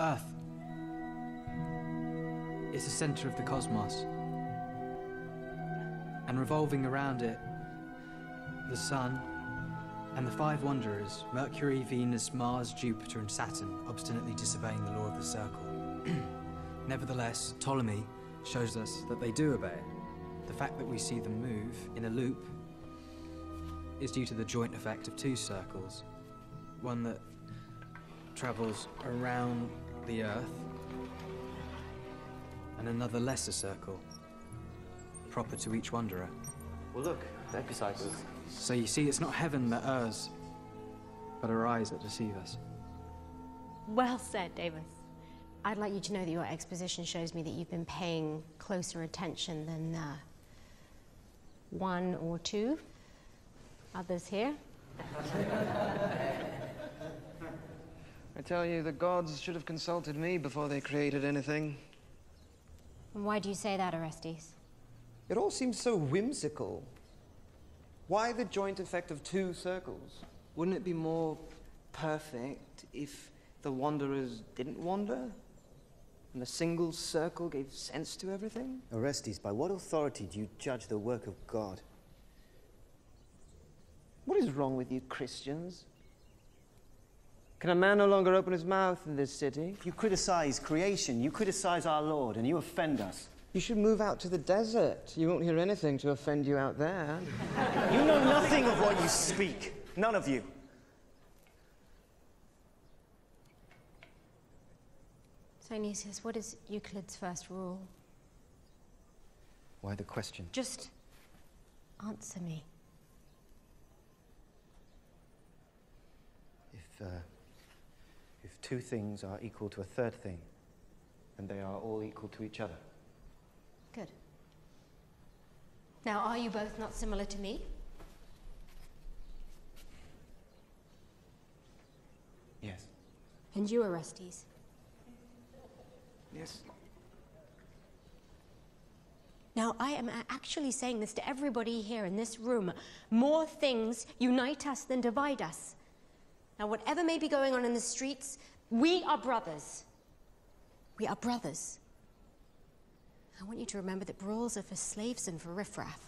Earth is the center of the cosmos. And revolving around it, the sun and the five wanderers, Mercury, Venus, Mars, Jupiter, and Saturn, obstinately disobeying the law of the circle. Nevertheless, Ptolemy shows us that they do obey it. The fact that we see them move in a loop is due to the joint effect of two circles. One that travels around the Earth, and another lesser circle, proper to each wanderer. Well, look, they're epicycles. So you see, it's not heaven that errs, but our eyes that deceive us. Well said, Davus. I'd like you to know that your exposition shows me that you've been paying closer attention than uh, one or two others here. I tell you, the gods should have consulted me before they created anything. And why do you say that, Orestes? It all seems so whimsical. Why the joint effect of two circles? Wouldn't it be more perfect if the wanderers didn't wander? And a single circle gave sense to everything? Orestes, by what authority do you judge the work of God? What is wrong with you Christians? Can a man no longer open his mouth in this city? You criticize creation, you criticize our Lord, and you offend us. You should move out to the desert. You won't hear anything to offend you out there. You know nothing of what you speak. None of you. Synesius, what is Euclid's first rule? Why the question? Just answer me. If, uh, if two things are equal to a third thing, and they are all equal to each other. Good. Now, are you both not similar to me? Yes. And you, Orestes? Yes. Now, I am actually saying this to everybody here in this room. More things unite us than divide us. Now, whatever may be going on in the streets, we are brothers. We are brothers. I want you to remember that brawls are for slaves and for riffraff.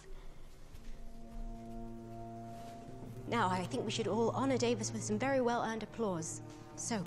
Now, I think we should all honor Davus with some very well earned applause. So.